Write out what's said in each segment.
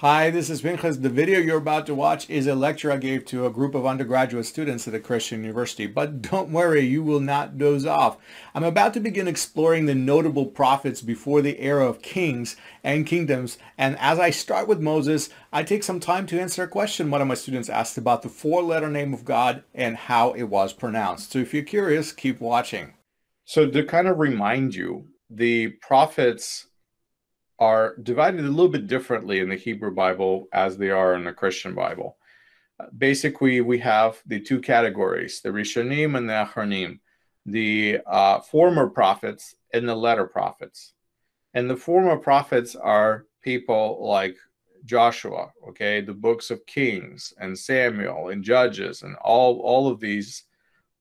Hi, this is Pinchas. The video you're about to watch is a lecture I gave to a group of undergraduate students at a Christian university. But don't worry, you will not doze off. I'm about to begin exploring the notable prophets before the era of kings and kingdoms. And as I start with Moses, I take some time to answer a question one of my students asked about the four-letter name of God and how it was pronounced. So if you're curious, keep watching. So to kind of remind you, the prophets are divided a little bit differently in the Hebrew Bible as they are in the Christian Bible. basically, we have the two categories, the Rishonim and the Achronim, the uh, former prophets and the latter prophets. And the former prophets are people like Joshua, okay, the books of Kings and Samuel and Judges and all, all of these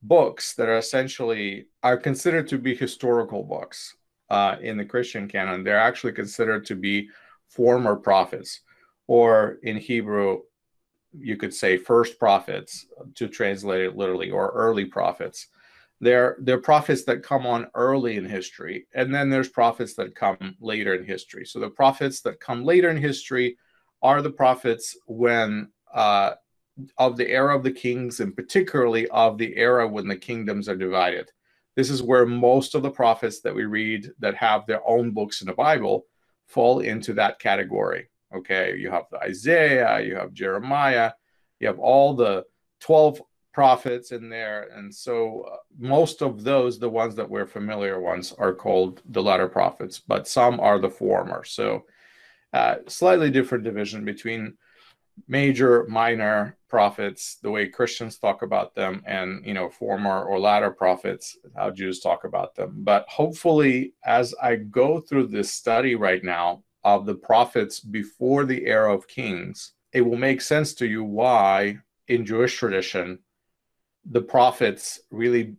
books that are essentially are considered to be historical books uh, in the Christian canon, they're actually considered to be former prophets, or in Hebrew, you could say first prophets to translate it literally, or early prophets. They're, they're prophets that come on early in history, and then there's prophets that come later in history. So the prophets that come later in history are the prophets when uh, of the era of the kings, and particularly of the era when the kingdoms are divided. This is where most of the prophets that we read that have their own books in the Bible fall into that category. Okay, you have the Isaiah, you have Jeremiah, you have all the 12 prophets in there. And so uh, most of those, the ones that we're familiar ones, are called the latter prophets, but some are the former. So uh, slightly different division between major, minor prophets, the way Christians talk about them, and you know, former or latter prophets, how Jews talk about them. But hopefully, as I go through this study right now of the prophets before the era of kings, it will make sense to you why, in Jewish tradition, the prophets really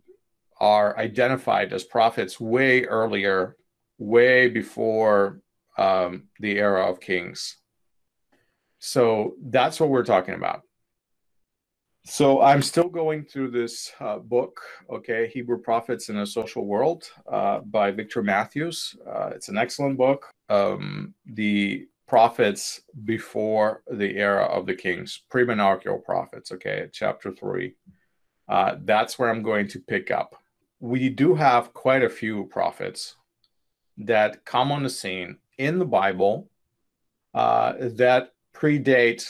are identified as prophets way earlier, way before um, the era of kings. So that's what we're talking about. So I'm still going through this uh, book, okay, Hebrew Prophets in a Social World uh, by Victor Matthews. Uh, it's an excellent book. Um, the prophets before the era of the kings, pre-monarchical prophets, okay, chapter three. Uh, that's where I'm going to pick up. We do have quite a few prophets that come on the scene in the Bible uh, that predate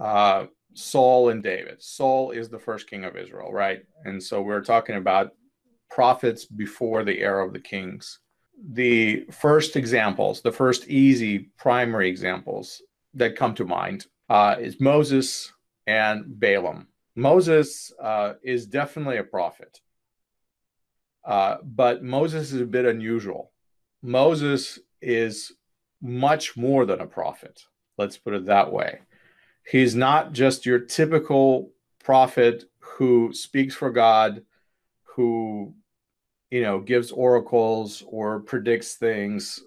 uh, Saul and David. Saul is the first king of Israel, right? And so we're talking about prophets before the era of the kings. The first examples, the first easy primary examples that come to mind uh, is Moses and Balaam. Moses uh, is definitely a prophet, uh, but Moses is a bit unusual. Moses is much more than a prophet. Let's put it that way. He's not just your typical prophet who speaks for God, who, you know, gives oracles or predicts things,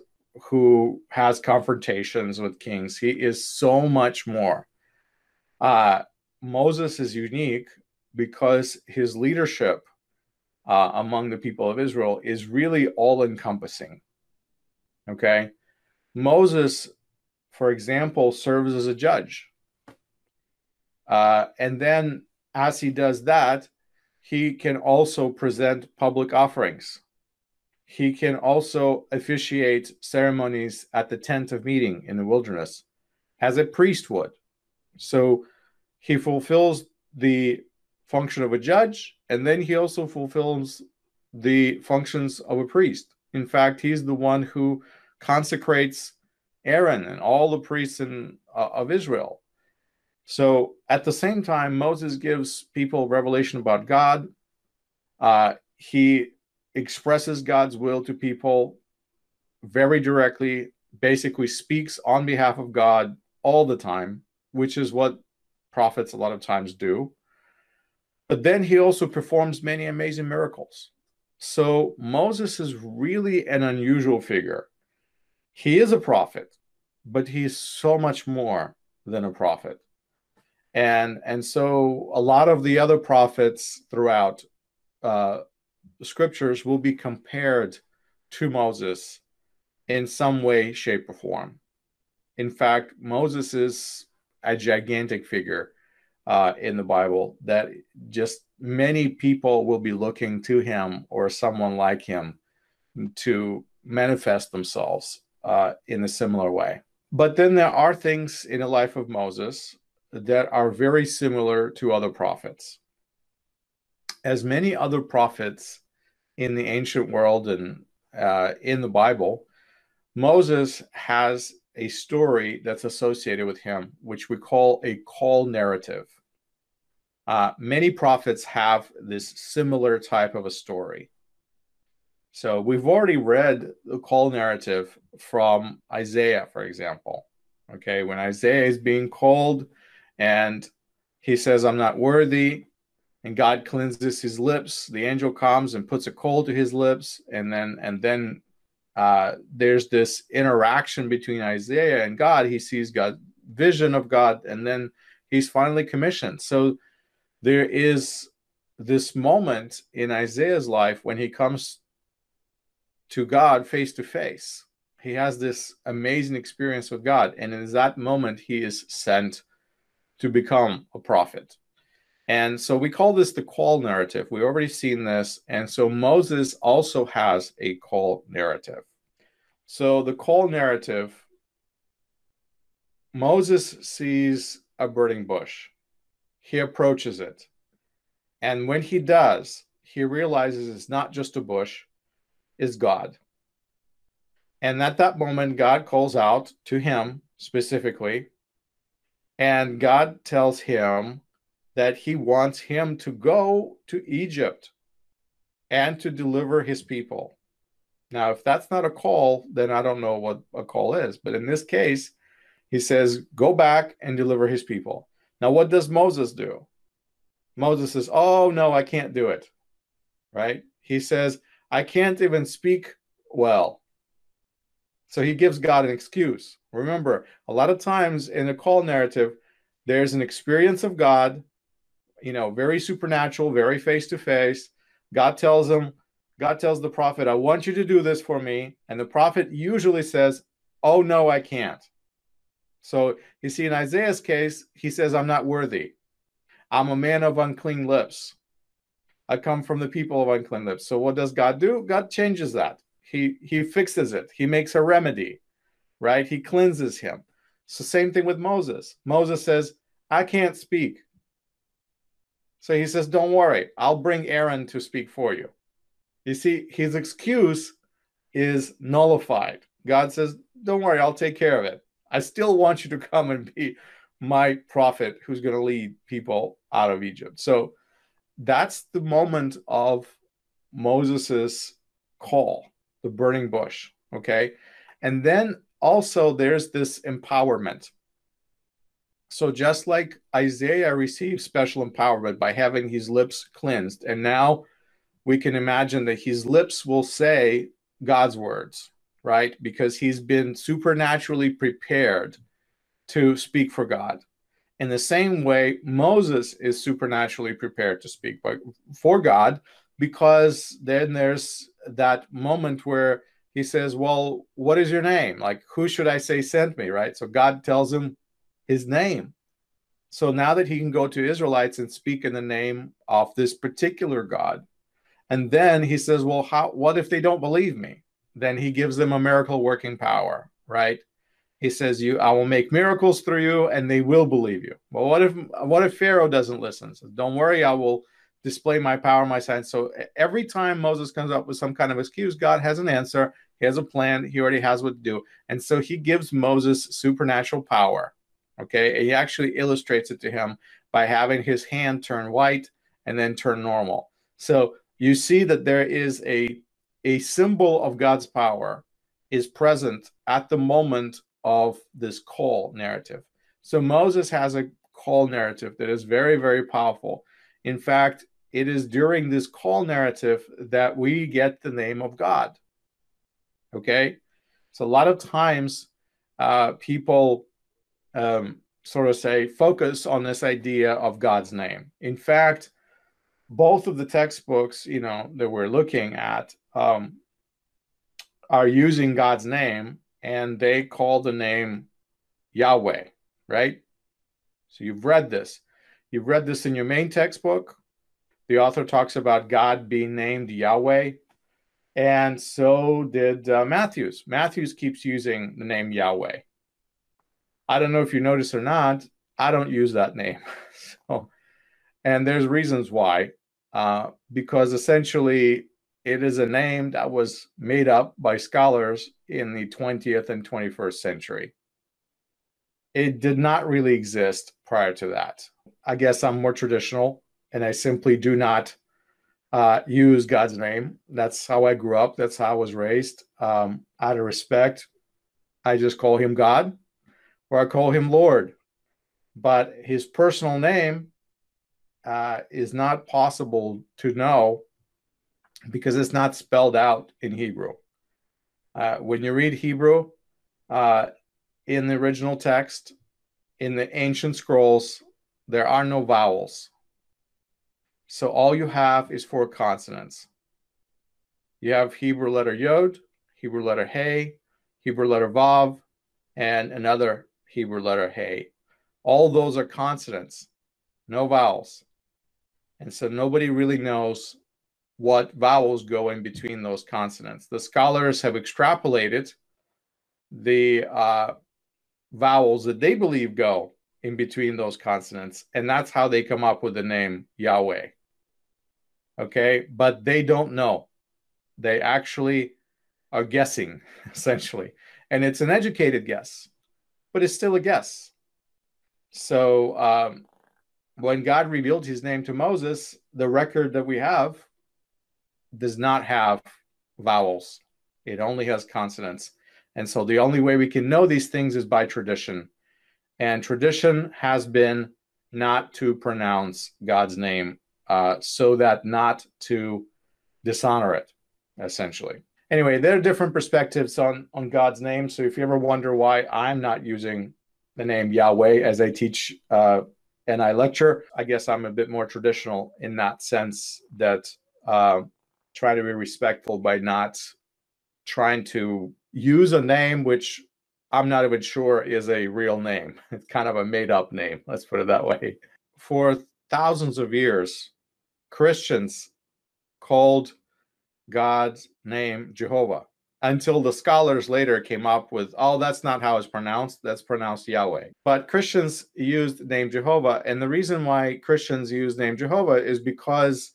who has confrontations with kings. He is so much more. Uh, Moses is unique because his leadership uh, among the people of Israel is really all encompassing. Okay. Moses for example, serves as a judge. Uh, and then, as he does that, he can also present public offerings. He can also officiate ceremonies at the tent of meeting in the wilderness as a priest would. So he fulfills the function of a judge, and then he also fulfills the functions of a priest. In fact, he's the one who consecrates Aaron and all the priests in, uh, of Israel. So at the same time, Moses gives people revelation about God. Uh, he expresses God's will to people very directly, basically speaks on behalf of God all the time, which is what prophets a lot of times do. But then he also performs many amazing miracles. So Moses is really an unusual figure. He is a prophet, but he's so much more than a prophet. And and so a lot of the other prophets throughout uh, scriptures will be compared to Moses in some way, shape, or form. in fact, Moses is a gigantic figure uh, in the Bible that just many people will be looking to him or someone like him to manifest themselves uh, in a similar way. But then there are things in the life of Moses that are very similar to other prophets. As many other prophets in the ancient world and uh, in the Bible, Moses has a story that's associated with him, which we call a call narrative. Uh, many prophets have this similar type of a story. So we've already read the call narrative from Isaiah, for example. Okay, when Isaiah is being called and he says, I'm not worthy, and God cleanses his lips, the angel comes and puts a coal to his lips, and then and then uh, there's this interaction between Isaiah and God. He sees God vision of God, and then he's finally commissioned. So there is this moment in Isaiah's life when he comes to God face to face. He has this amazing experience with God, and in that moment, he is sent to become a prophet. And so we call this the call narrative. We've already seen this. And so Moses also has a call narrative. So the call narrative Moses sees a burning bush. He approaches it. And when he does, he realizes it's not just a bush, it's God. And at that moment, God calls out to him specifically. And God tells him that he wants him to go to Egypt and to deliver his people. Now, if that's not a call, then I don't know what a call is. But in this case, he says, Go back and deliver his people. Now, what does Moses do? Moses says, Oh, no, I can't do it. Right? He says, I can't even speak well. So he gives God an excuse. Remember, a lot of times in the call narrative, there's an experience of God, you know, very supernatural, very face to face. God tells him, God tells the prophet, I want you to do this for me. And the prophet usually says, Oh, no, I can't. So you see, in Isaiah's case, he says, I'm not worthy. I'm a man of unclean lips. I come from the people of unclean lips. So what does God do? God changes that. He he fixes it. He makes a remedy, right? He cleanses him. So same thing with Moses. Moses says, I can't speak. So he says, Don't worry, I'll bring Aaron to speak for you. You see, his excuse is nullified. God says, Don't worry, I'll take care of it. I still want you to come and be my prophet who's going to lead people out of Egypt. So that's the moment of Moses's call, the burning bush. Okay. And then also there's this empowerment. So just like Isaiah received special empowerment by having his lips cleansed, and now we can imagine that his lips will say God's words, right? Because he's been supernaturally prepared to speak for God. In the same way, Moses is supernaturally prepared to speak for God because then there's that moment where he says, Well, what is your name? Like, who should I say sent me, right? So God tells him his name. So now that he can go to Israelites and speak in the name of this particular God, and then he says, Well, how what if they don't believe me? Then he gives them a miracle working power, right? He says, You I will make miracles through you, and they will believe you. Well, what if what if Pharaoh doesn't listen? Don't worry, I will display my power, my signs. So every time Moses comes up with some kind of excuse, God has an answer. He has a plan. He already has what to do. And so he gives Moses supernatural power. Okay. He actually illustrates it to him by having his hand turn white and then turn normal. So you see that there is a a symbol of God's power is present at the moment of this call narrative. So Moses has a call narrative that is very very powerful. In fact, it is during this call narrative that we get the name of God. Okay? So a lot of times uh, people um, sort of say focus on this idea of God's name. In fact, both of the textbooks, you know, that we're looking at um, are using God's name, and they call the name Yahweh, right? So you've read this. You've read this in your main textbook. The author talks about God being named Yahweh. And so did uh, Matthews. Matthews keeps using the name Yahweh. I don't know if you notice or not, I don't use that name. so, and there's reasons why. Uh, because essentially it is a name that was made up by scholars in the 20th and 21st century. It did not really exist prior to that. I guess I'm more traditional and I simply do not uh, use God's name. That's how I grew up. That's how I was raised. Um, out of respect, I just call him God or I call him Lord. But his personal name uh, is not possible to know because it's not spelled out in Hebrew. Uh, when you read Hebrew uh, in the original text, in the ancient scrolls, there are no vowels. So all you have is four consonants. You have Hebrew letter Yod, Hebrew letter Hey, Hebrew letter Vav, and another Hebrew letter Hey. All those are consonants, no vowels. And so nobody really knows what vowels go in between those consonants. The scholars have extrapolated the uh, vowels that they believe go in between those consonants, and that's how they come up with the name Yahweh. Okay, but they don't know. They actually are guessing, essentially. And it's an educated guess, but it's still a guess. So um, when God revealed his name to Moses, the record that we have does not have vowels, it only has consonants. And so the only way we can know these things is by tradition. And tradition has been not to pronounce God's name uh, so that not to dishonor it, essentially. Anyway, there are different perspectives on, on God's name. So if you ever wonder why I'm not using the name Yahweh as I teach uh, and I lecture, I guess I'm a bit more traditional in that sense that uh, try to be respectful by not trying to use a name which I'm not even sure is a real name. It's kind of a made up name, let's put it that way. For thousands of years, Christians called God's name Jehovah until the scholars later came up with, oh, that's not how it's pronounced. That's pronounced Yahweh. But Christians used the name Jehovah. And the reason why Christians use name Jehovah is because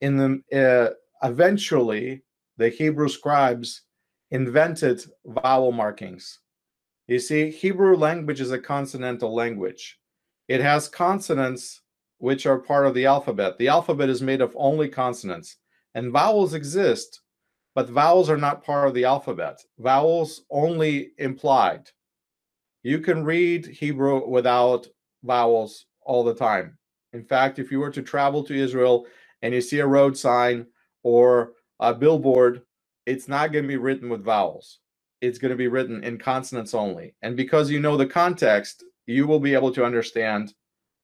in the uh, eventually the Hebrew scribes invented vowel markings. You see, Hebrew language is a consonantal language. It has consonants which are part of the alphabet. The alphabet is made of only consonants, and vowels exist, but vowels are not part of the alphabet. Vowels only implied. You can read Hebrew without vowels all the time. In fact, if you were to travel to Israel and you see a road sign or a billboard, it's not going to be written with vowels. It's going to be written in consonants only. And because you know the context, you will be able to understand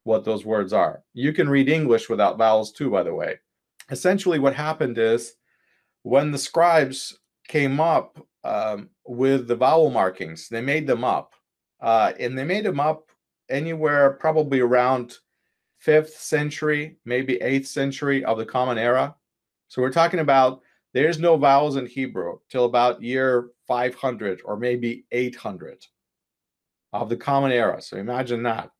what those words are. You can read English without vowels too, by the way. Essentially, what happened is when the scribes came up um, with the vowel markings, they made them up. Uh, and they made them up anywhere probably around 5th century, maybe 8th century of the Common Era. So we're talking about there's no vowels in Hebrew till about year 500 or maybe 800 of the Common Era. So imagine that.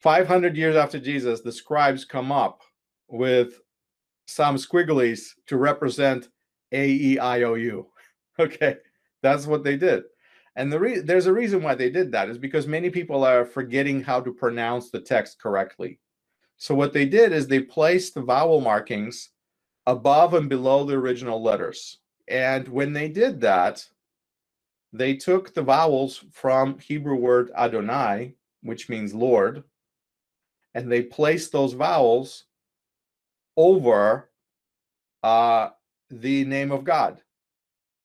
500 years after Jesus, the scribes come up with some squigglies to represent A, E, I, O, U. Okay, that's what they did. And the re- there's a reason why they did that is because many people are forgetting how to pronounce the text correctly. So what they did is they placed the vowel markings above and below the original letters. And when they did that, they took the vowels from Hebrew word Adonai, which means Lord, and they placed those vowels over uh, the name of God.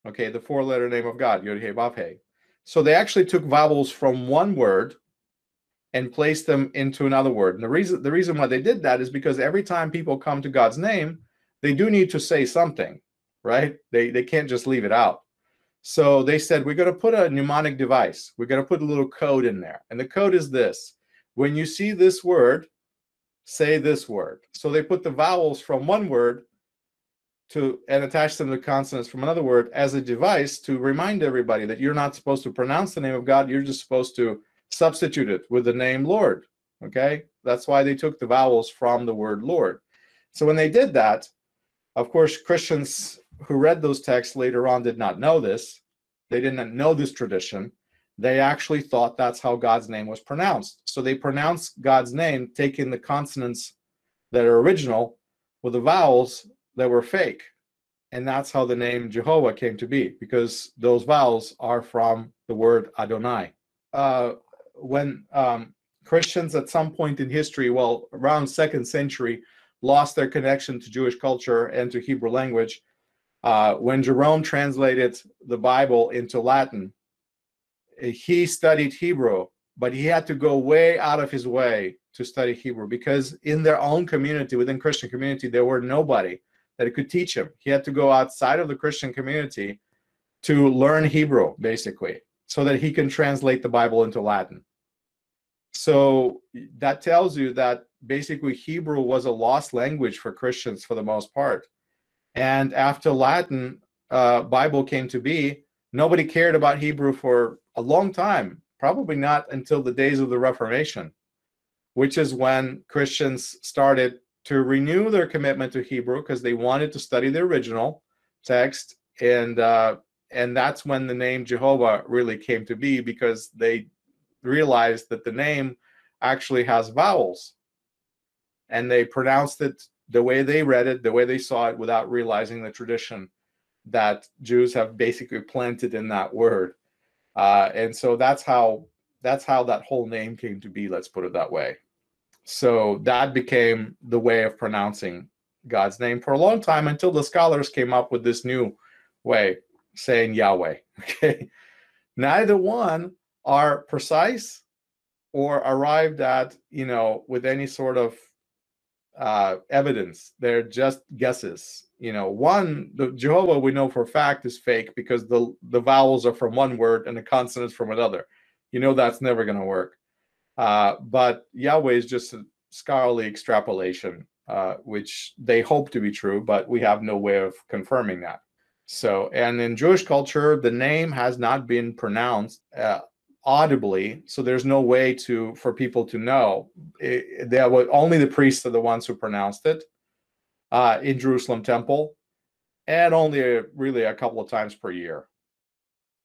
Okay, the four letter name of God, Yod He Vav He. So they actually took vowels from one word and placed them into another word. And the reason the reason why they did that is because every time people come to God's name, they do need to say something, right? They they can't just leave it out. So they said, we're going to put a mnemonic device. We're going to put a little code in there. And the code is this. When you see this word, say this word. So they put the vowels from one word to and attach them to consonants from another word as a device to remind everybody that you're not supposed to pronounce the name of God. You're just supposed to substitute it with the name Lord. Okay. That's why they took the vowels from the word Lord. So when they did that, of course, Christians who read those texts later on did not know this. They didn't know this tradition. They actually thought that's how God's name was pronounced. So they pronounced God's name taking the consonants that are original with the vowels that were fake. And that's how the name Jehovah came to be, because those vowels are from the word Adonai. Uh, when um, Christians at some point in history, well, around second century, lost their connection to Jewish culture and to Hebrew language, uh, when Jerome translated the Bible into Latin, he studied Hebrew, but he had to go way out of his way to study Hebrew because in their own community, within Christian community, there were nobody that could teach him. He had to go outside of the Christian community to learn Hebrew, basically, so that he can translate the Bible into Latin. So that tells you that basically Hebrew was a lost language for Christians for the most part. And after Latin uh, Bible came to be, nobody cared about Hebrew for a long time, probably not until the days of the Reformation, which is when Christians started to renew their commitment to Hebrew because they wanted to study the original text, and uh, and that's when the name Jehovah really came to be because they realized that the name actually has vowels, and they pronounced it the way they read it, the way they saw it, without realizing the tradition that Jews have basically planted in that word. Uh, and so that's how that's how that whole name came to be. Let's put it that way. So that became the way of pronouncing God's name for a long time until the scholars came up with this new way saying Yahweh. Okay. Neither one are precise or arrived at, you know, with any sort of uh, evidence. They're just guesses. You know, one, the Jehovah we know for a fact is fake because the the vowels are from one word and the consonants from another. You know that's never going to work. Uh, but Yahweh is just a scholarly extrapolation, uh, which they hope to be true, but we have no way of confirming that. So, and in Jewish culture, the name has not been pronounced uh, audibly, so there's no way to for people to know. It, there only the priests are the ones who pronounced it uh, in Jerusalem temple, and only a, really a couple of times per year,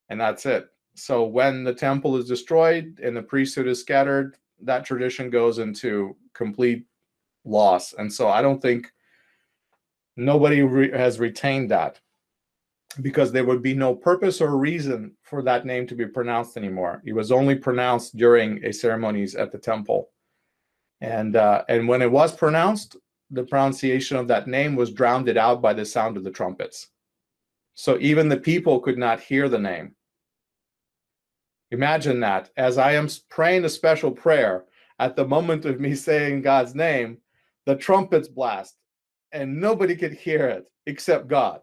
and that's it. So when the temple is destroyed and the priesthood is scattered, that tradition goes into complete loss. And so I don't think nobody re- has retained that because there would be no purpose or reason for that name to be pronounced anymore. It was only pronounced during a ceremonies at the temple. And uh, and when it was pronounced, the pronunciation of that name was drowned out by the sound of the trumpets. So even the people could not hear the name. Imagine that as I am praying a special prayer, at the moment of me saying God's name, the trumpets blast and nobody could hear it except God.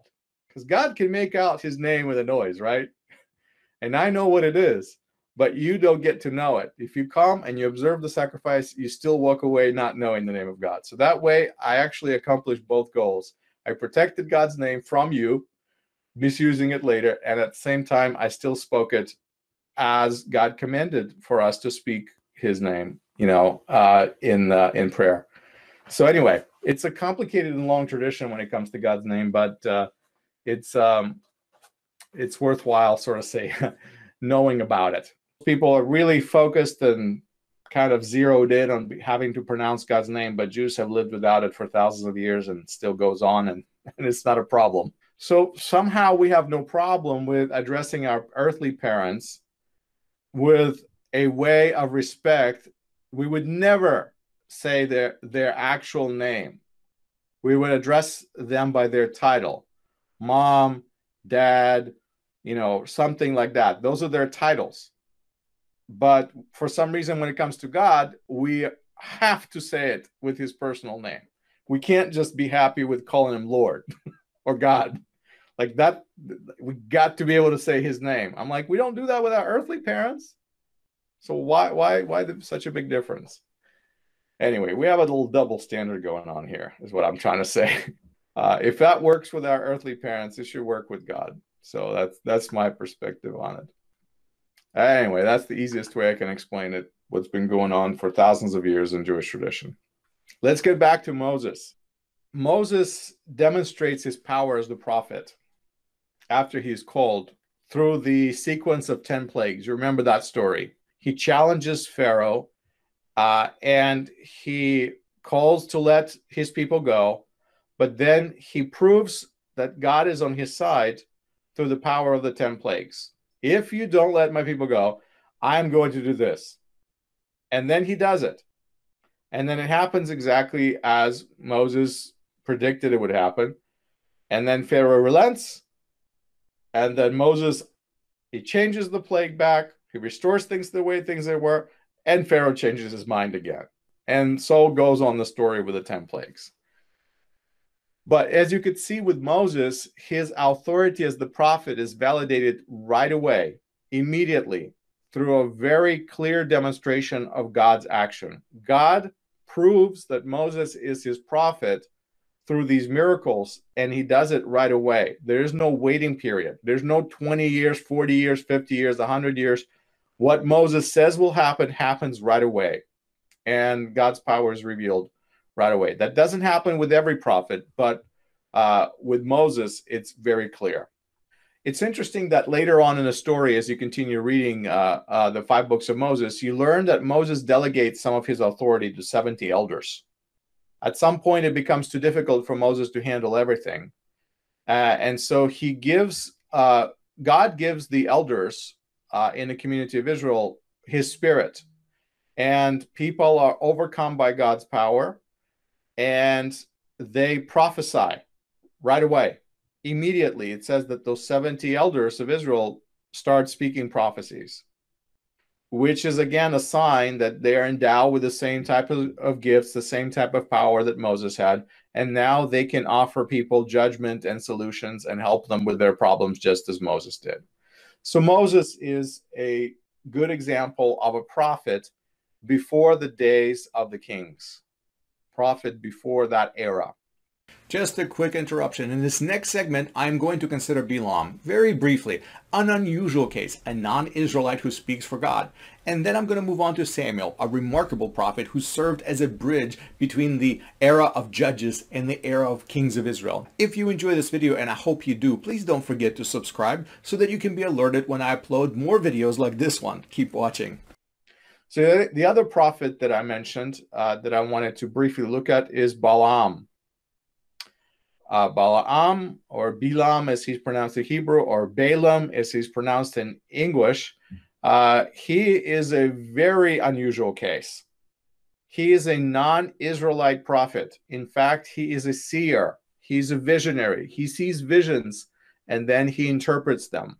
Because God can make out his name with a noise, right? And I know what it is, but you don't get to know it. If you come and you observe the sacrifice, you still walk away not knowing the name of God. So that way, I actually accomplished both goals. I protected God's name from you, misusing it later, and at the same time, I still spoke it as God commanded for us to speak His name, you know, uh, in uh, in prayer. So anyway, it's a complicated and long tradition when it comes to God's name, but uh, it's um, it's worthwhile, sort of say, knowing about it. People are really focused and kind of zeroed in on having to pronounce God's name, but Jews have lived without it for thousands of years and still goes on, and, and it's not a problem. So somehow we have no problem with addressing our earthly parents with a way of respect, we would never say their their actual name. We would address them by their title. Mom, dad, you know, something like that. Those are their titles. But for some reason when it comes to God, we have to say it with his personal name. We can't just be happy with calling him Lord or God Like that, we got to be able to say his name. I'm like, we don't do that with our earthly parents. So why, why, why such a big difference? Anyway, we have a little double standard going on here, is what I'm trying to say. Uh, if that works with our earthly parents, it should work with God. So that's that's my perspective on it. Anyway, that's the easiest way I can explain it. What's been going on for thousands of years in Jewish tradition. Let's get back to Moses. Moses demonstrates his power as the prophet after he's called through the sequence of 10 plagues. You remember that story. He challenges Pharaoh uh, and he calls to let his people go, but then he proves that God is on his side through the power of the 10 plagues. If you don't let my people go, I'm going to do this. And then he does it. And then it happens exactly as Moses predicted it would happen. And then Pharaoh relents. And then Moses, he changes the plague back. He restores things the way things they were. And Pharaoh changes his mind again. And so goes on the story with the 10 plagues. But as you could see with Moses, his authority as the prophet is validated right away, immediately, through a very clear demonstration of God's action. God proves that Moses is his prophet through these miracles, and he does it right away. There's no waiting period. There's no 20 years, 40 years, 50 years, 100 years. What Moses says will happen happens right away, and God's power is revealed right away. That doesn't happen with every prophet, but uh, with Moses, it's very clear. It's interesting that later on in the story, as you continue reading uh, uh, the five books of Moses, you learn that Moses delegates some of his authority to 70 elders. At some point, it becomes too difficult for Moses to handle everything. Uh, and so he gives, uh, God gives the elders uh, in the community of Israel his spirit. And people are overcome by God's power and they prophesy right away. Immediately, it says that those 70 elders of Israel start speaking prophecies, which is again a sign that they are endowed with the same type of, of gifts, the same type of power that Moses had. And now they can offer people judgment and solutions and help them with their problems just as Moses did. So Moses is a good example of a prophet before the days of the kings prophet before that era. Just a quick interruption. In this next segment, I'm going to consider Balaam, very briefly, an unusual case, a non-Israelite who speaks for God. And then I'm going to move on to Samuel, a remarkable prophet who served as a bridge between the era of judges and the era of kings of Israel. If you enjoy this video, and I hope you do, please don't forget to subscribe so that you can be alerted when I upload more videos like this one. Keep watching. So the other prophet that I mentioned uh, that I wanted to briefly look at is Balaam. Uh, Balaam or Bilam as he's pronounced in Hebrew or Balaam as he's pronounced in English. Uh, he is a very unusual case. He is a non-Israelite prophet. In fact, he is a seer. He's a visionary. He sees visions and then he interprets them.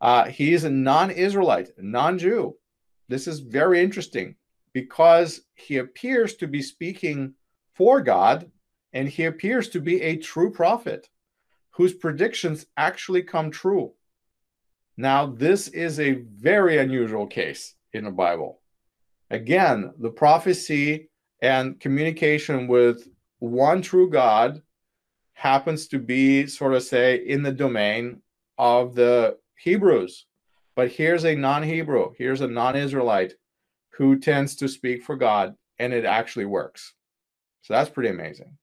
Uh, he is a non-Israelite, non-Jew. This is very interesting because he appears to be speaking for God and he appears to be a true prophet whose predictions actually come true. Now, this is a very unusual case in the Bible. Again, the prophecy and communication with one true God happens to be, sort of say, in the domain of the Hebrews, but here's a non Hebrew, here's a non Israelite who tends to speak for God, and it actually works. So that's pretty amazing.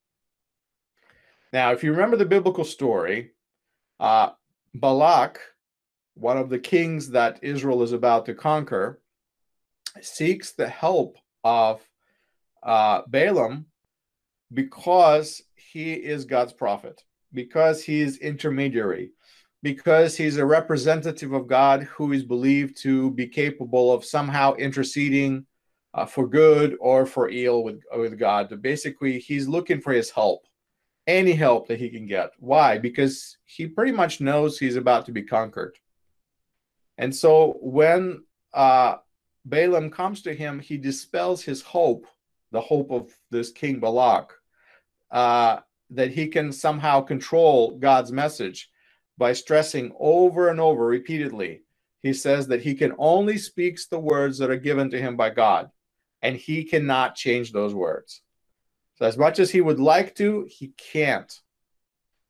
Now, if you remember the biblical story, uh, Balak, one of the kings that Israel is about to conquer, seeks the help of uh, Balaam because he is God's prophet, because he is intermediary, because he's a representative of God who is believed to be capable of somehow interceding uh, for good or for ill with, with God. But basically, he's looking for his help, any help that he can get. Why? Because he pretty much knows he's about to be conquered. And so when uh, Balaam comes to him, he dispels his hope, the hope of this king Balak, uh, that he can somehow control God's message by stressing over and over repeatedly. He says that he can only speaks the words that are given to him by God, and he cannot change those words. So as much as he would like to, he can't.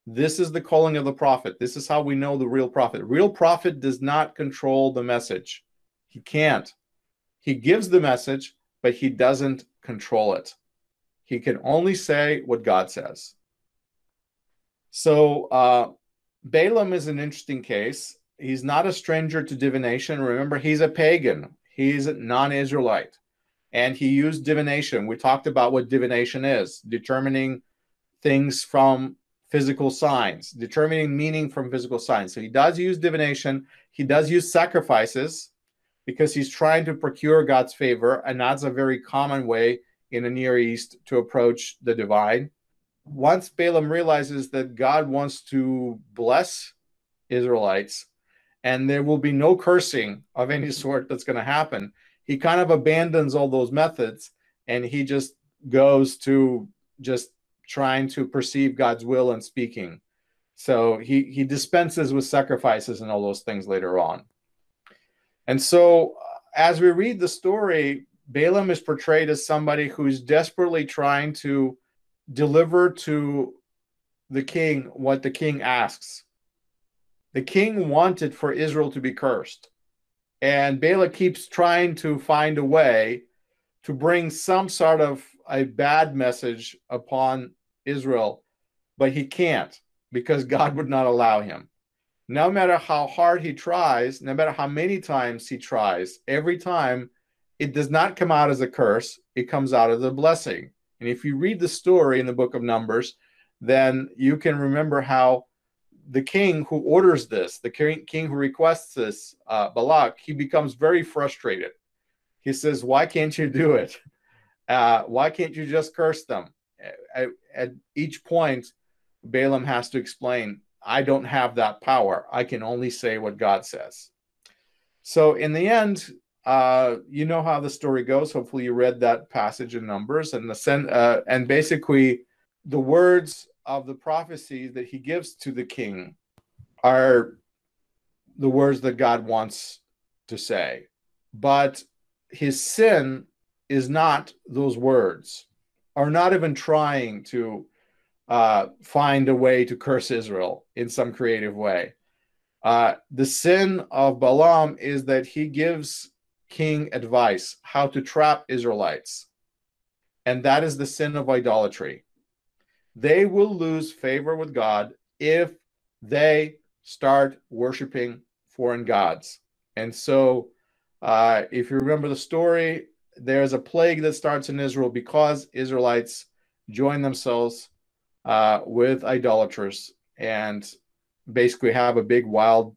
This is the calling of the prophet. This is how we know the real prophet. Real prophet does not control the message. He can't. He gives the message, but he doesn't control it. He can only say what God says. So uh, Balaam is an interesting case. He's not a stranger to divination. Remember, he's a pagan. He's a non-Israelite, and he used divination. We talked about what divination is: determining things from physical signs, determining meaning from physical signs. So he does use divination. He does use sacrifices because he's trying to procure God's favor, and that's a very common way in the Near East to approach the divine. Once Balaam realizes that God wants to bless Israelites and there will be no cursing of any sort that's going to happen, he kind of abandons all those methods and he just goes to just trying to perceive God's will and speaking. So he he dispenses with sacrifices and all those things later on. And so uh, as we read the story, Balaam is portrayed as somebody who's desperately trying to deliver to the king what the king asks. The king wanted for Israel to be cursed. And Balaam keeps trying to find a way to bring some sort of a bad message upon Israel, but he can't because God would not allow him. No matter how hard he tries, no matter how many times he tries, every time it does not come out as a curse, it comes out as a blessing. And if you read the story in the book of Numbers, then you can remember how the king who orders this, the king, who requests this, uh, Balak, he becomes very frustrated. He says, Why can't you do it? Uh, why can't you just curse them? At, at each point, Balaam has to explain, I don't have that power. I can only say what God says. So, in the end, uh, you know how the story goes. Hopefully, you read that passage in Numbers, and the sen- uh, and basically, the words of the prophecy that he gives to the king are the words that God wants to say, but his sin is not those words, are not even trying to uh, find a way to curse Israel in some creative way. Uh, the sin of Balaam is that he gives king advice how to trap Israelites. And that is the sin of idolatry. They will lose favor with God if they start worshiping foreign gods. And so, uh, if you remember the story, there's a plague that starts in Israel because Israelites join themselves uh, with idolaters and basically have a big wild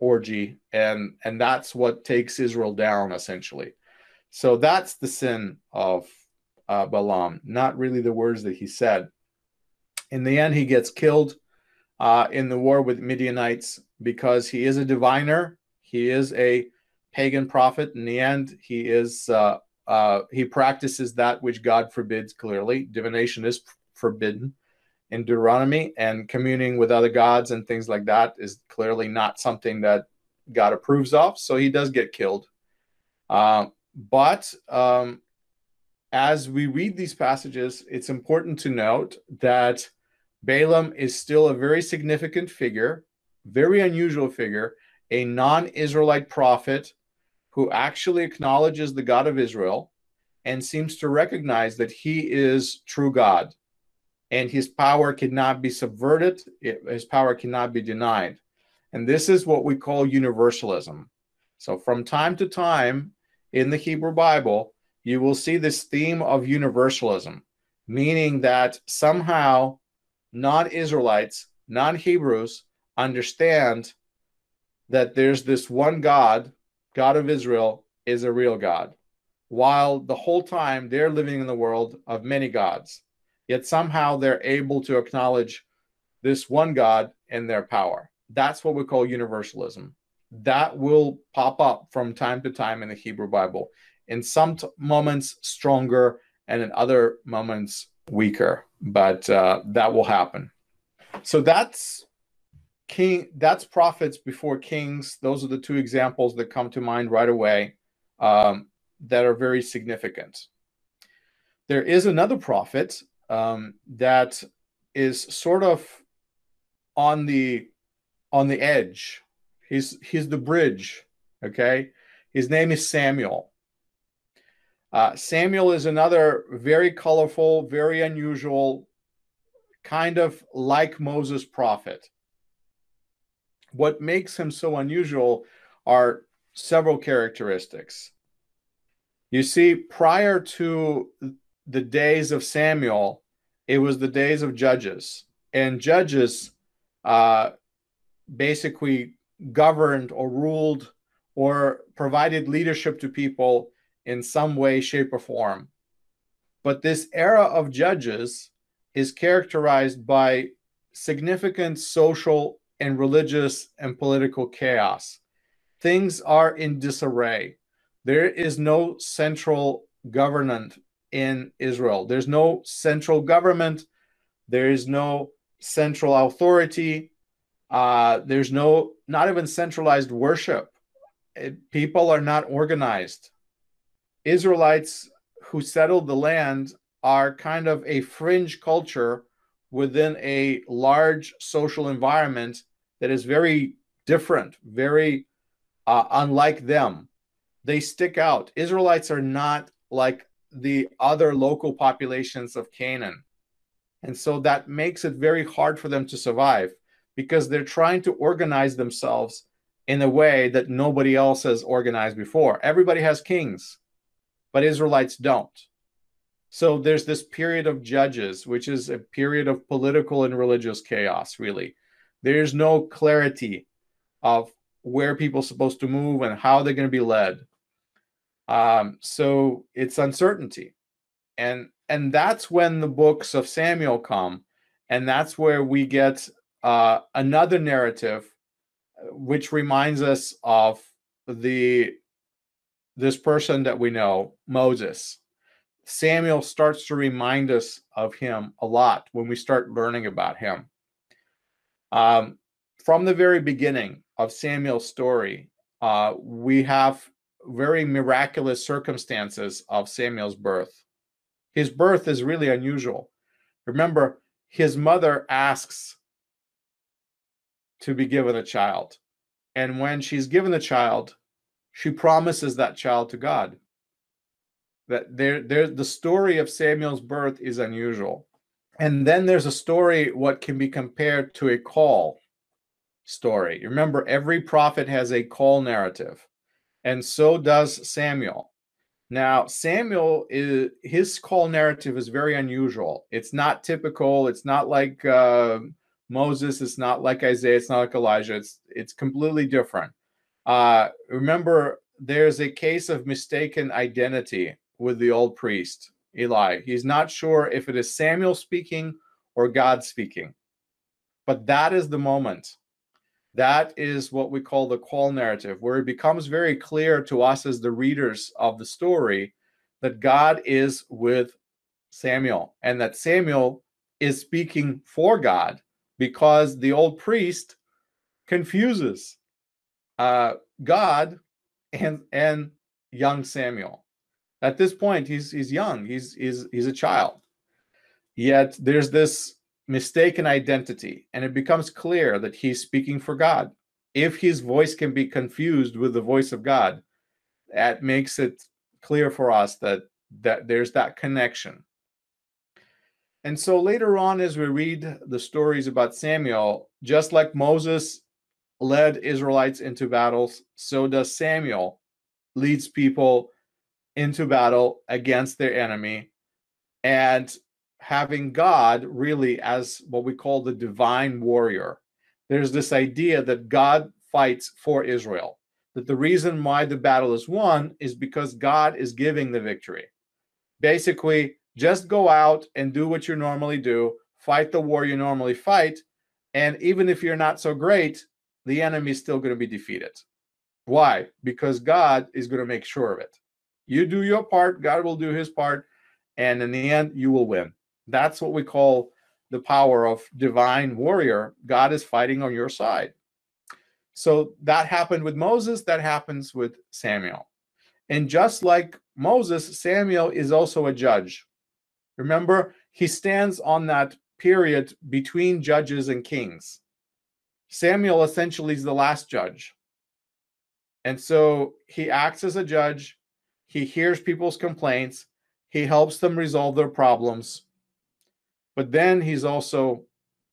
orgy and and that's what takes israel down essentially. So that's the sin of uh, balaam not really the words that he said. In the end he gets killed uh, in the war with midianites because he is a diviner. He is a pagan prophet. In the end he is uh, uh he practices that which god forbids clearly. Divination is forbidden in Deuteronomy, and communing with other gods and things like that is clearly not something that God approves of. So he does get killed. Uh, but um, as we read these passages, it's important to note that Balaam is still a very significant figure, very unusual figure, a non Israelite prophet who actually acknowledges the God of Israel and seems to recognize that he is true God and his power cannot be subverted, his power cannot be denied. And this is what we call universalism. So, from time to time in the Hebrew Bible, you will see this theme of universalism, meaning that somehow non Israelites, non Hebrews understand that there's this one God, God of Israel, is a real God, while the whole time they're living in the world of many gods yet somehow they're able to acknowledge this one God and their power. That's what we call universalism. That will pop up from time to time in the Hebrew Bible. In some t- moments, stronger, and in other moments, weaker, but uh, that will happen. So that's king. That's prophets before kings. Those are the two examples that come to mind right away um, that are very significant. There is another prophet um, that is sort of on the on the edge. He's he's the bridge. Okay, his name is Samuel. Uh, Samuel is another very colorful, very unusual, kind of like Moses prophet. What makes him so unusual are several characteristics. You see, prior to the days of Samuel, it was the days of judges, and judges uh, basically governed or ruled or provided leadership to people in some way, shape, or form. But this era of judges is characterized by significant social and religious and political chaos. Things are in disarray. There is no central government in Israel. There's no central government. There is no central authority. Uh, there's no, not even centralized worship. It, people are not organized. Israelites who settled the land are kind of a fringe culture within a large social environment that is very different, very uh, unlike them. They stick out. Israelites are not like the other local populations of Canaan. And so that makes it very hard for them to survive because they're trying to organize themselves in a way that nobody else has organized before. Everybody has kings, but Israelites don't. So there's this period of judges, which is a period of political and religious chaos, really. There's no clarity of where people are supposed to move and how they're going to be led. Um, so it's uncertainty. And and that's when the books of Samuel come, and that's where we get uh, another narrative, which reminds us of the this person that we know, Moses. Samuel starts to remind us of him a lot when we start learning about him. Um, from the very beginning of Samuel's story, uh, we have very miraculous circumstances of Samuel's birth. His birth is really unusual. Remember, his mother asks to be given a child. And when she's given the child, she promises that child to God. That there, there, the story of Samuel's birth is unusual. And then there's a story what can be compared to a call story. Remember, every prophet has a call narrative and so does Samuel. Now, Samuel is his call narrative is very unusual. It's not typical. It's not like uh, Moses. It's not like Isaiah. It's not like Elijah. It's it's completely different. Uh, remember, there's a case of mistaken identity with the old priest Eli. He's not sure if it is Samuel speaking or God speaking, but that is the moment that is what we call the call narrative, where it becomes very clear to us as the readers of the story that God is with Samuel and that Samuel is speaking for God because the old priest confuses uh, God and and young Samuel. At this point, he's he's young. He's he's he's a child. Yet there's this mistaken identity, and it becomes clear that he's speaking for God. If his voice can be confused with the voice of God, that makes it clear for us that, that there's that connection. And so later on, as we read the stories about Samuel, just like Moses led Israelites into battles, so does Samuel leads people into battle against their enemy. And having God really as what we call the divine warrior. There's this idea that God fights for Israel, that the reason why the battle is won is because God is giving the victory. Basically, just go out and do what you normally do, fight the war you normally fight, and even if you're not so great, the enemy is still going to be defeated. Why? Because God is going to make sure of it. You do your part, God will do his part, and in the end, you will win. That's what we call the power of divine warrior. God is fighting on your side. So that happened with Moses, that happens with Samuel. And just like Moses, Samuel is also a judge. Remember, he stands on that period between judges and kings. Samuel essentially is the last judge. And so he acts as a judge, he hears people's complaints, he helps them resolve their problems. But then he's also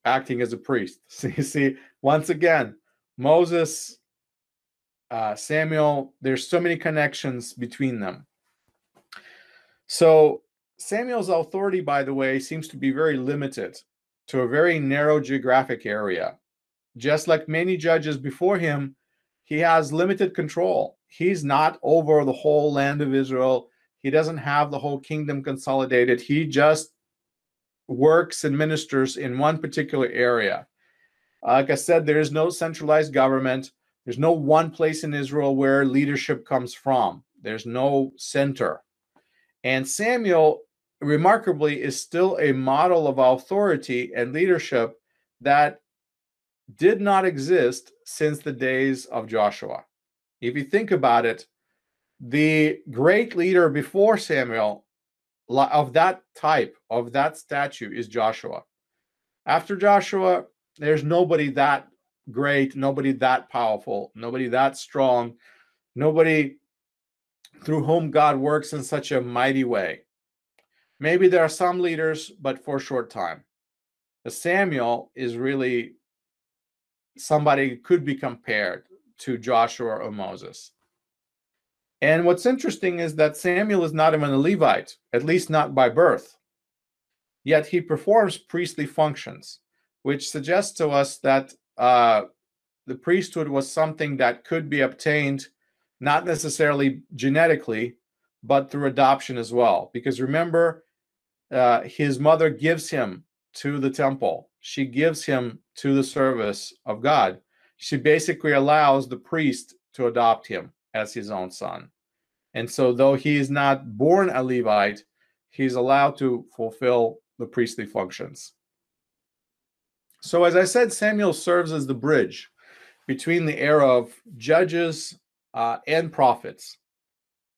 acting as a priest. So you see, once again, Moses, uh, Samuel, there's so many connections between them. So Samuel's authority, by the way, seems to be very limited to a very narrow geographic area. Just like many judges before him, he has limited control. He's not over the whole land of Israel. He doesn't have the whole kingdom consolidated. He just works and ministers in one particular area. Uh, like I said, there is no centralized government. There's no one place in Israel where leadership comes from. There's no center. And Samuel, remarkably, is still a model of authority and leadership that did not exist since the days of Joshua. If you think about it, the great leader before Samuel of that type, of that statue, is Joshua. After Joshua, there's nobody that great, nobody that powerful, nobody that strong, nobody through whom God works in such a mighty way. Maybe there are some leaders, but for a short time. The Samuel is really somebody could be compared to Joshua or Moses. And what's interesting is that Samuel is not even a Levite, at least not by birth. Yet he performs priestly functions, which suggests to us that uh, the priesthood was something that could be obtained not necessarily genetically, but through adoption as well. Because remember, uh, his mother gives him to the temple, she gives him to the service of God. She basically allows the priest to adopt him as his own son. And so, though he is not born a Levite, he's allowed to fulfill the priestly functions. So, as I said, Samuel serves as the bridge between the era of judges uh, and prophets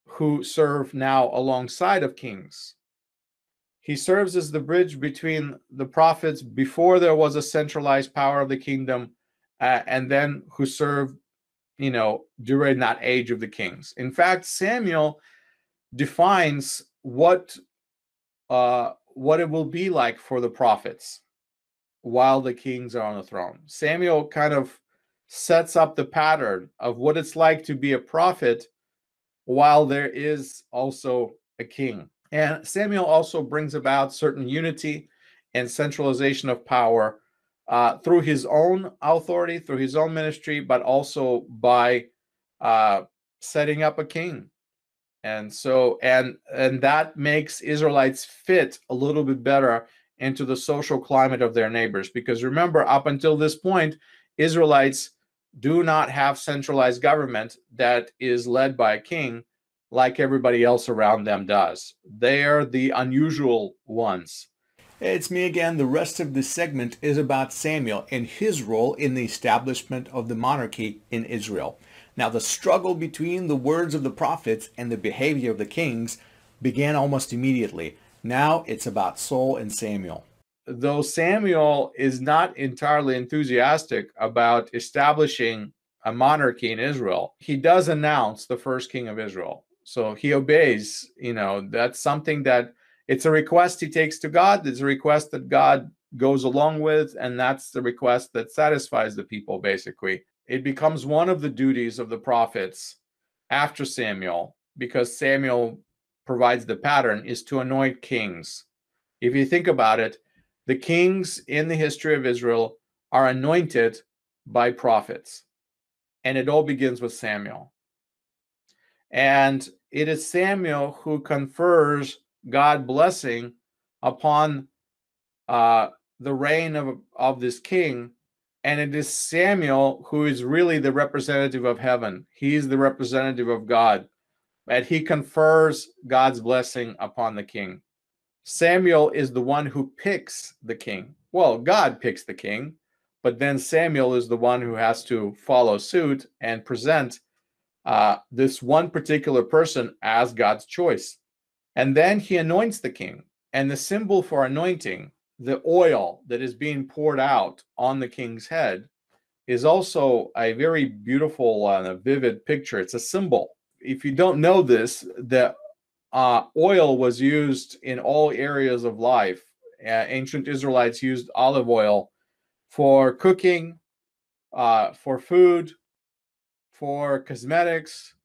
who serve now alongside of kings. He serves as the bridge between the prophets before there was a centralized power of the kingdom uh, and then who served you know, during that age of the kings. In fact, Samuel defines what uh, what it will be like for the prophets while the kings are on the throne. Samuel kind of sets up the pattern of what it's like to be a prophet while there is also a king. And Samuel also brings about certain unity and centralization of power uh, through his own authority, through his own ministry, but also by uh, setting up a king. And so, and and that makes Israelites fit a little bit better into the social climate of their neighbors. Because remember, up until this point, Israelites do not have centralized government that is led by a king like everybody else around them does. They are the unusual ones. It's me again. The rest of this segment is about Samuel and his role in the establishment of the monarchy in Israel. Now, the struggle between the words of the prophets and the behavior of the kings began almost immediately. Now it's about Saul and Samuel. Though Samuel is not entirely enthusiastic about establishing a monarchy in Israel, he does announce the first king of Israel. So he obeys, you know, that's something that it's a request he takes to God. It's a request that God goes along with, and that's the request that satisfies the people, basically. It becomes one of the duties of the prophets after Samuel, because Samuel provides the pattern, is to anoint kings. If you think about it, the kings in the history of Israel are anointed by prophets. And it all begins with Samuel. And it is Samuel who confers God blessing upon uh, the reign of, of this king. And it is Samuel who is really the representative of heaven. He's the representative of God. And he confers God's blessing upon the king. Samuel is the one who picks the king. Well, God picks the king, but then Samuel is the one who has to follow suit and present uh, this one particular person as God's choice. And then he anoints the king. And the symbol for anointing, the oil that is being poured out on the king's head, is also a very beautiful and a vivid picture. It's a symbol. If you don't know this, the uh, oil was used in all areas of life. Uh, ancient Israelites used olive oil for cooking, uh, for food, for cosmetics,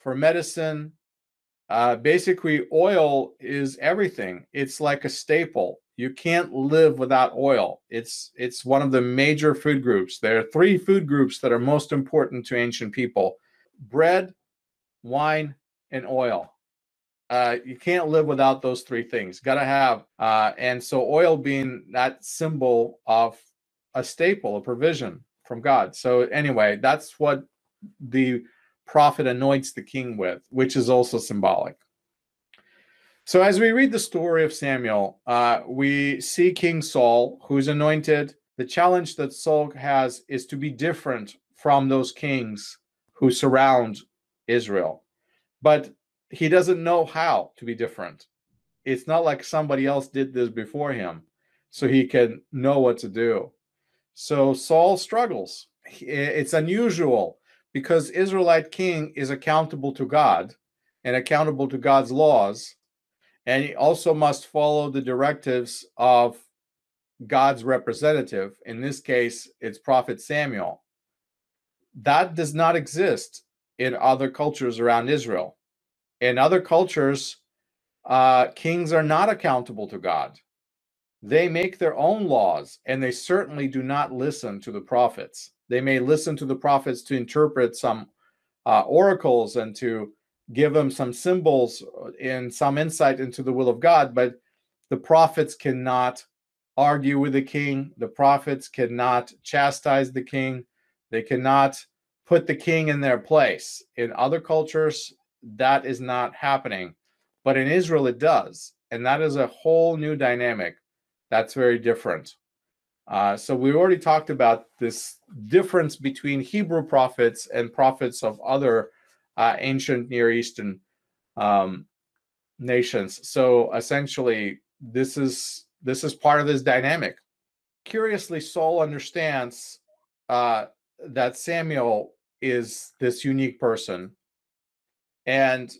for medicine. Uh, basically, oil is everything. It's like a staple. You can't live without oil. It's it's one of the major food groups. There are three food groups that are most important to ancient people: bread, wine, and oil. Uh, you can't live without those three things. Got to have. Uh, and so, oil being that symbol of a staple, a provision from God. So, anyway, that's what the prophet anoints the king with, which is also symbolic. So, as we read the story of Samuel, uh, we see King Saul, who's anointed. The challenge that Saul has is to be different from those kings who surround Israel. But he doesn't know how to be different. It's not like somebody else did this before him, so he can know what to do. So Saul struggles. It's unusual because Israelite king is accountable to God and accountable to God's laws, and he also must follow the directives of God's representative. In this case, it's Prophet Samuel. That does not exist in other cultures around Israel. In other cultures, uh, kings are not accountable to God. They make their own laws, and they certainly do not listen to the prophets. They may listen to the prophets to interpret some uh, oracles and to give them some symbols and some insight into the will of God, but the prophets cannot argue with the king. The prophets cannot chastise the king. They cannot put the king in their place. In other cultures, that is not happening. But in Israel, it does. And that is a whole new dynamic that's very different. Uh, so we already talked about this difference between Hebrew prophets and prophets of other uh, ancient Near Eastern um, nations. So essentially, this is this is part of this dynamic. Curiously, Saul understands uh, that Samuel is this unique person, and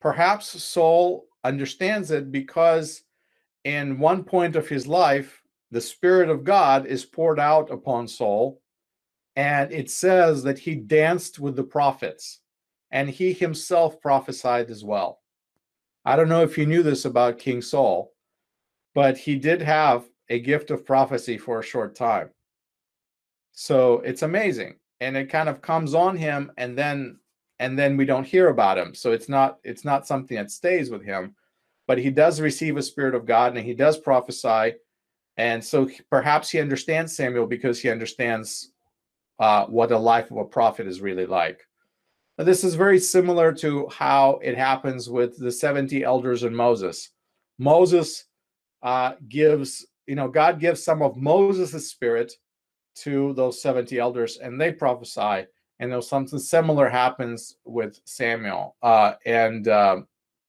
perhaps Saul understands it because in one point of his life the Spirit of God is poured out upon Saul, and it says that he danced with the prophets, and he himself prophesied as well. I don't know if you knew this about King Saul, but he did have a gift of prophecy for a short time. So it's amazing. And it kind of comes on him and then and then we don't hear about him. So it's not it's not something that stays with him, but he does receive a spirit of God and he does prophesy and so perhaps he understands Samuel because he understands uh, what a life of a prophet is really like. Now, this is very similar to how it happens with the 70 elders and Moses. Moses uh, gives, you know, God gives some of Moses' spirit to those 70 elders and they prophesy. And there's something similar happens with Samuel uh, and uh,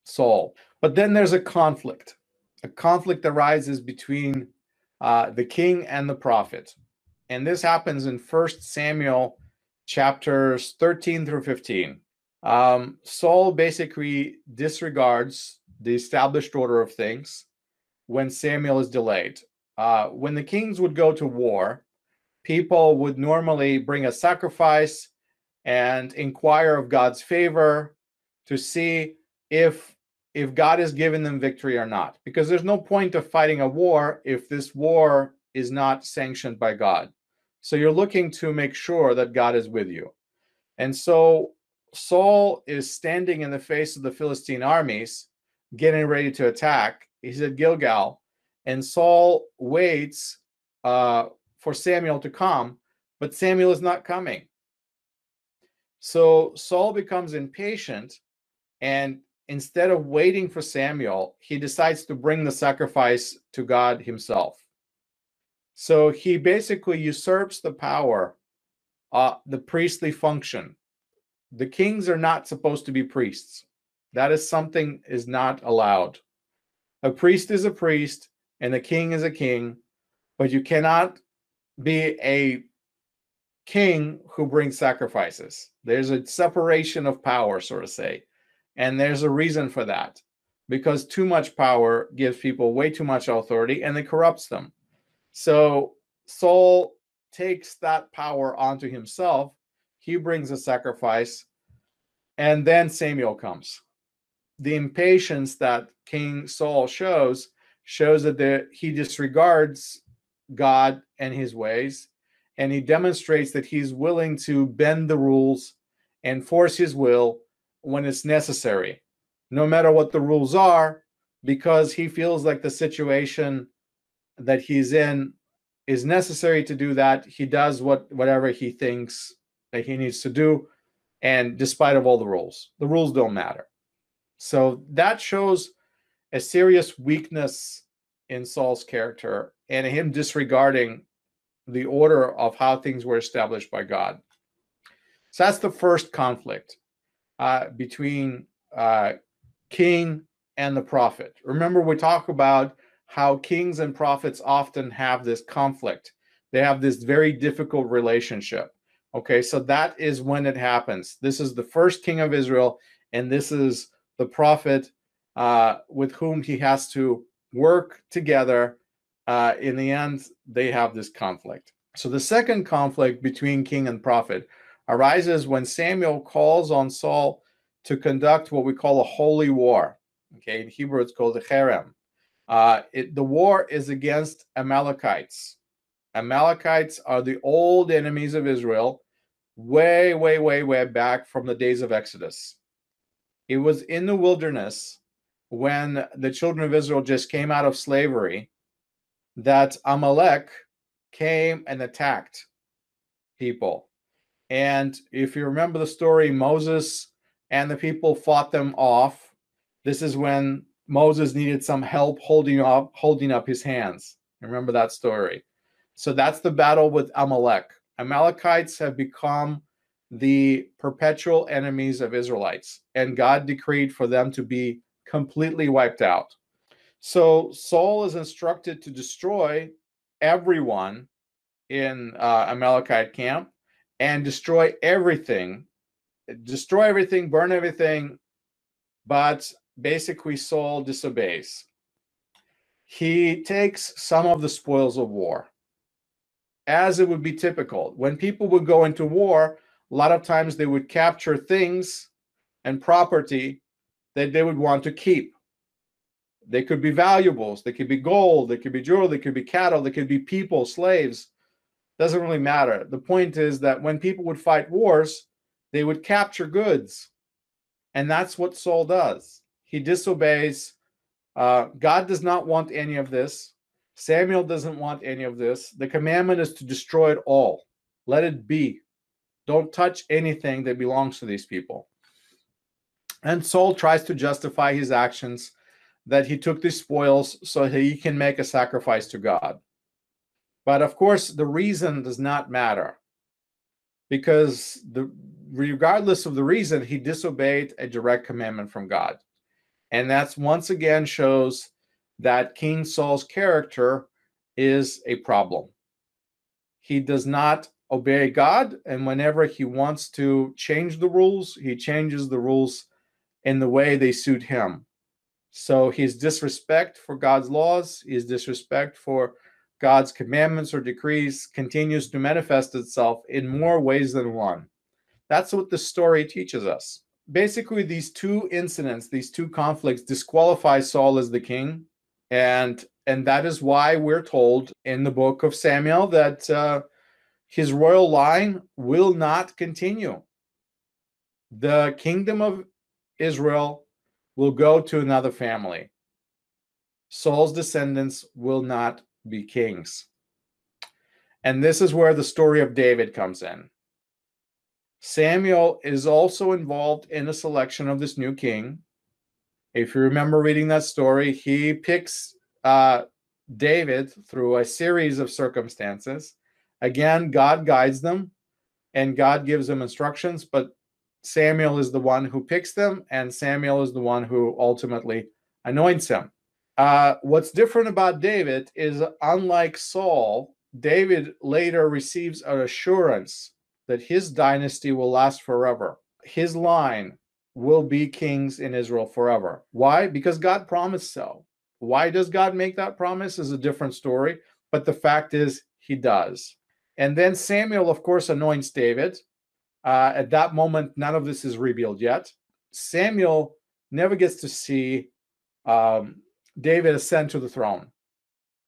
Saul. But then there's a conflict. A conflict arises between uh, the king and the prophet. And this happens in First Samuel chapters 13 through 15. Um, Saul basically disregards the established order of things when Samuel is delayed. Uh, when the kings would go to war, people would normally bring a sacrifice and inquire of God's favor to see if if God is giving them victory or not. Because there's no point of fighting a war if this war is not sanctioned by God. So you're looking to make sure that God is with you. And so Saul is standing in the face of the Philistine armies, getting ready to attack. He's at Gilgal, and Saul waits uh, for Samuel to come, but Samuel is not coming. So Saul becomes impatient and instead of waiting for Samuel, he decides to bring the sacrifice to God himself. So he basically usurps the power, uh, the priestly function. The kings are not supposed to be priests. That is something is not allowed. A priest is a priest and a king is a king, but you cannot be a king who brings sacrifices. There's a separation of power, so to say. And there's a reason for that because too much power gives people way too much authority and it corrupts them. So Saul takes that power onto himself. He brings a sacrifice, and then Samuel comes. The impatience that King Saul shows shows that the, he disregards God and his ways, and he demonstrates that he's willing to bend the rules and force his will when it's necessary, no matter what the rules are, because he feels like the situation that he's in is necessary to do that. He does what whatever he thinks that he needs to do, and despite of all the rules, the rules don't matter. So that shows a serious weakness in Saul's character and him disregarding the order of how things were established by God. So that's the first conflict uh, between uh, king and the prophet. Remember, we talk about how kings and prophets often have this conflict. They have this very difficult relationship. Okay, so that is when it happens. This is the first king of Israel, and this is the prophet uh, with whom he has to work together. Uh, in the end, they have this conflict. So the second conflict between king and prophet arises when Samuel calls on Saul to conduct what we call a holy war. Okay, in Hebrew it's called the cherem. Uh, it, the war is against Amalekites. Amalekites are the old enemies of Israel, way, way, way, way back from the days of Exodus. It was in the wilderness when the children of Israel just came out of slavery that Amalek came and attacked people. And if you remember the story, Moses and the people fought them off. This is when Moses needed some help holding up holding up his hands. Remember that story. So that's the battle with Amalek. Amalekites have become the perpetual enemies of Israelites, and God decreed for them to be completely wiped out. So Saul is instructed to destroy everyone in uh, Amalekite camp and destroy everything, destroy everything, burn everything, but basically Saul disobeys. He takes some of the spoils of war, as it would be typical. When people would go into war, a lot of times they would capture things and property that they would want to keep. They could be valuables, they could be gold, they could be jewelry, they could be cattle, they could be people, slaves. Doesn't really matter. The point is that when people would fight wars, they would capture goods. And that's what Saul does he disobeys. Uh, God does not want any of this. Samuel doesn't want any of this. The commandment is to destroy it all. Let it be. Don't touch anything that belongs to these people. And Saul tries to justify his actions that he took these spoils so he can make a sacrifice to God. But of course, the reason does not matter because the regardless of the reason, he disobeyed a direct commandment from God. And that's once again shows that King Saul's character is a problem. He does not obey God, and whenever he wants to change the rules, he changes the rules in the way they suit him. So his disrespect for God's laws, his disrespect for God's commandments or decrees continues to manifest itself in more ways than one. That's what the story teaches us basically these two incidents, these two conflicts disqualify Saul as the king. And and that is why we're told in the book of Samuel that uh, his royal line will not continue. The kingdom of Israel will go to another family. Saul's descendants will not be kings. And this is where the story of David comes in. Samuel is also involved in the selection of this new king. If you remember reading that story, he picks uh, David through a series of circumstances. Again, God guides them and God gives them instructions, but Samuel is the one who picks them, and Samuel is the one who ultimately anoints him. Uh, what's different about David is, unlike Saul, David later receives an assurance that his dynasty will last forever. His line will be kings in Israel forever. Why? Because God promised so. Why does God make that promise is a different story, but the fact is he does. And then Samuel, of course, anoints David. Uh, at that moment, none of this is revealed yet. Samuel never gets to see um, David ascend to the throne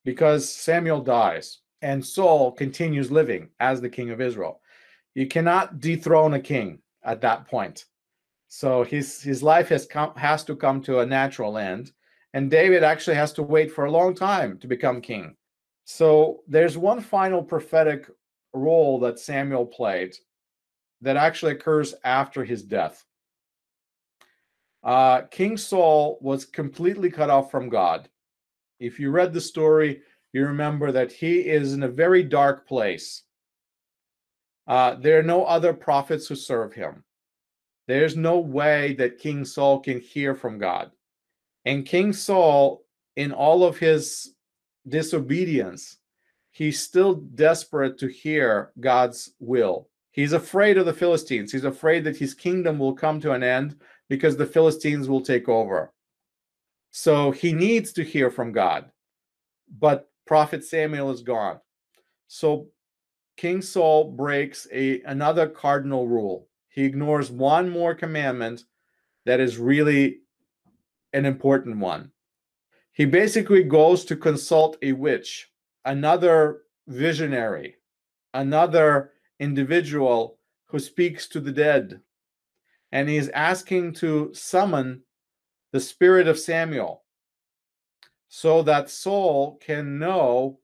because Samuel dies and Saul continues living as the king of Israel. You cannot dethrone a king at that point. So his his life has come has to come to a natural end, and David actually has to wait for a long time to become king. So there's one final prophetic role that Samuel played that actually occurs after his death. Uh, king Saul was completely cut off from God. If you read the story, you remember that he is in a very dark place. Uh, there are no other prophets who serve him. There's no way that King Saul can hear from God. And King Saul, in all of his disobedience, he's still desperate to hear God's will. He's afraid of the Philistines. He's afraid that his kingdom will come to an end because the Philistines will take over. So he needs to hear from God. But prophet Samuel is gone. So King Saul breaks a another cardinal rule he ignores one more commandment that is really an important one. He basically goes to consult a witch, another visionary, another individual who speaks to the dead. And he's asking to summon the spirit of Samuel so that Saul can know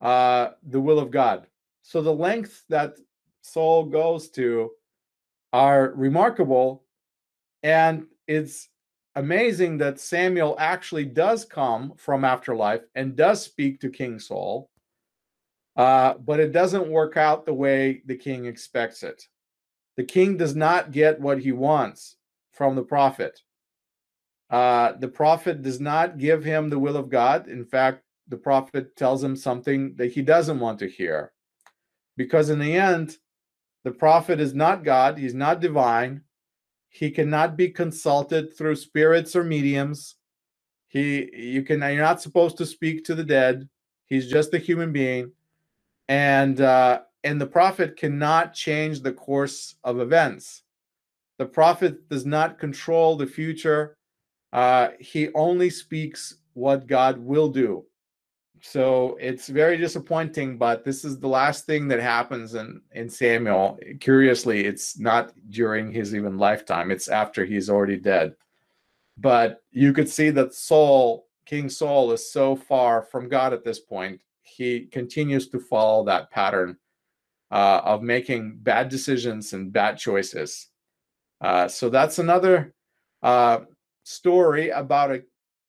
uh, the will of God. So the length that Saul goes to are remarkable. And it's amazing that Samuel actually does come from afterlife and does speak to King Saul, uh, but it doesn't work out the way the king expects it. The king does not get what he wants from the prophet. Uh, the prophet does not give him the will of God. In fact, the prophet tells him something that he doesn't want to hear. Because in the end, the prophet is not God, he's not divine. He cannot be consulted through spirits or mediums. He you can you're not supposed to speak to the dead. He's just a human being. And uh, and the prophet cannot change the course of events. The prophet does not control the future. Uh, he only speaks what God will do. So it's very disappointing, but this is the last thing that happens in, in Samuel. Curiously, it's not during his even lifetime, it's after he's already dead. But you could see that Saul, King Saul, is so far from God at this point. He continues to follow that pattern uh, of making bad decisions and bad choices. Uh, so that's another uh, story about a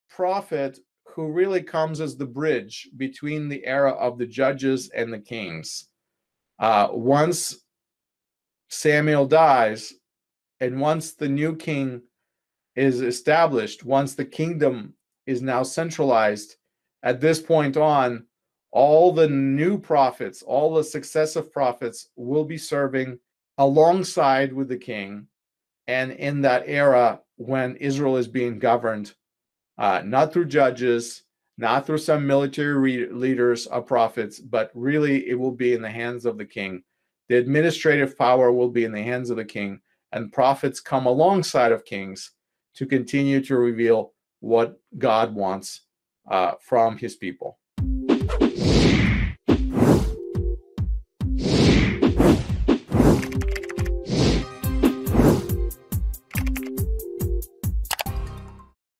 prophet who really comes as the bridge between the era of the judges and the kings. Uh, once Samuel dies, and once the new king is established, once the kingdom is now centralized, at this point on, all the new prophets, all the successive prophets will be serving alongside with the king. And in that era, when Israel is being governed uh, not through judges, not through some military re- leaders or prophets, but really it will be in the hands of the king. The administrative power will be in the hands of the king, and prophets come alongside of kings to continue to reveal what God wants uh, from his people.